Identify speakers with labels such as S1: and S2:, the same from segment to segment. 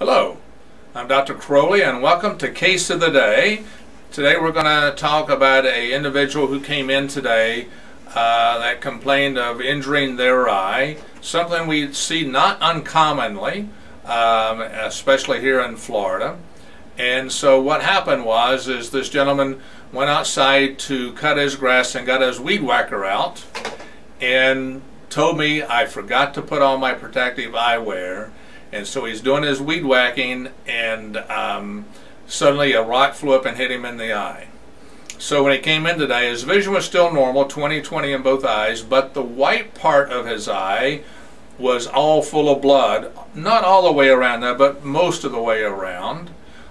S1: Hello, I'm Dr. Croley and welcome to Case of the Day. Today we're going to talk about a individual who came in today uh, that complained of injuring their eye, something we see not uncommonly, um, especially here in Florida. And so what happened was is this gentleman went outside to cut his grass and got his weed whacker out and told me I forgot to put on my protective eyewear and so he's doing his weed whacking and um, suddenly a rock flew up and hit him in the eye. So when he came in today, his vision was still normal, 20/20 in both eyes, but the white part of his eye was all full of blood. Not all the way around that, but most of the way around.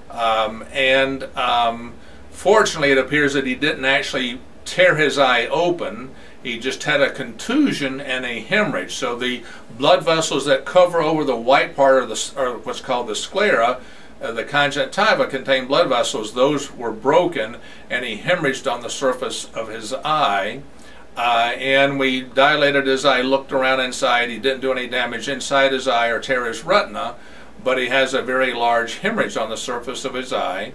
S1: Um, and um, fortunately, it appears that he didn't actually tear his eye open he just had a contusion and a hemorrhage. So the blood vessels that cover over the white part of the, or what's called the sclera, uh, the conjunctiva contain blood vessels. Those were broken and he hemorrhaged on the surface of his eye. Uh, and we dilated his eye, looked around inside. He didn't do any damage inside his eye or tear his retina, but he has a very large hemorrhage on the surface of his eye.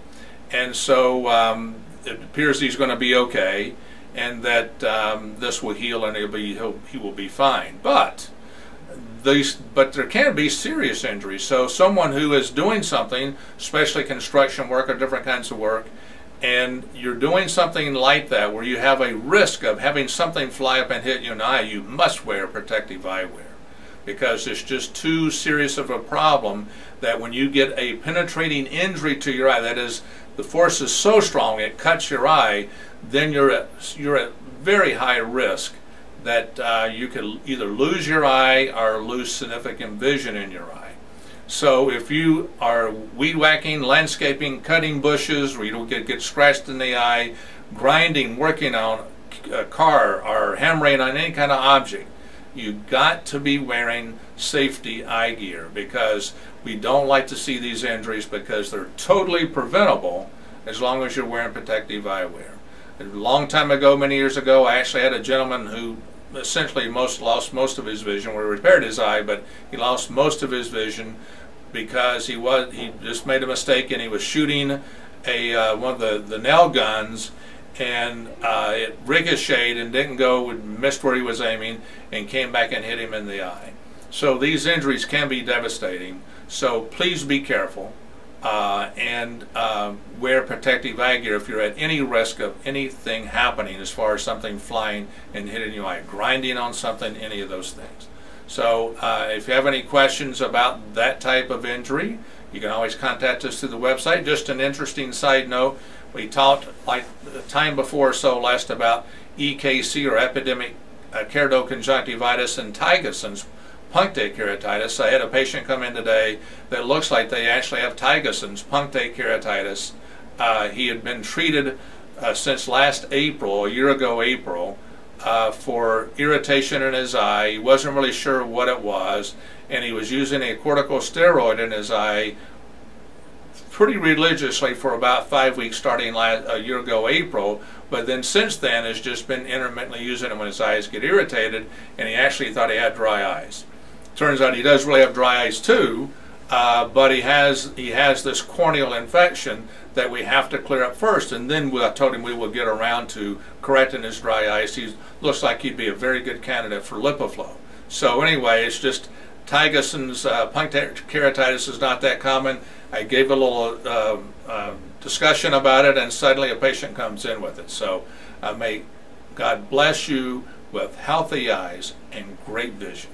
S1: And so um, it appears he's going to be okay and that um, this will heal and he'll be he'll, he will be fine. But these but there can be serious injuries. So someone who is doing something, especially construction work or different kinds of work, and you're doing something like that where you have a risk of having something fly up and hit you in the eye, you must wear protective eyewear because it's just too serious of a problem that when you get a penetrating injury to your eye, that is, the force is so strong it cuts your eye, then you're at, you're at very high risk that uh, you could either lose your eye or lose significant vision in your eye. So if you are weed whacking, landscaping, cutting bushes, where you don't get, get scratched in the eye, grinding, working on a car, or hammering on any kind of object, you got to be wearing safety eye gear because we don't like to see these injuries because they're totally preventable as long as you're wearing protective eyewear. A long time ago, many years ago, I actually had a gentleman who essentially most lost most of his vision. We repaired his eye, but he lost most of his vision because he was he just made a mistake and he was shooting a uh, one of the the nail guns and uh, it ricocheted and didn't go, missed where he was aiming, and came back and hit him in the eye. So these injuries can be devastating. So please be careful uh, and uh, wear protective eye gear if you're at any risk of anything happening as far as something flying and hitting your eye, grinding on something, any of those things. So uh, if you have any questions about that type of injury, you can always contact us through the website. Just an interesting side note, we talked like the time before or so last about EKC or epidemic uh, keratoconjunctivitis and Thygeson's punctate keratitis. I had a patient come in today that looks like they actually have Thygeson's punctate keratitis. Uh, he had been treated uh, since last April, a year ago April, uh, for irritation in his eye. He wasn't really sure what it was, and he was using a corticosteroid in his eye pretty religiously for about five weeks starting last, a year ago April, but then since then has just been intermittently using it when his eyes get irritated, and he actually thought he had dry eyes. Turns out he does really have dry eyes too, uh, but he has he has this corneal infection that we have to clear up first, and then we, I told him we will get around to correcting his dry eyes. He looks like he'd be a very good candidate for LipiFlow. So anyway, it's just Thygeson's uh, punctate keratitis is not that common. I gave a little uh, uh, discussion about it, and suddenly a patient comes in with it. So uh, may God bless you with healthy eyes and great vision.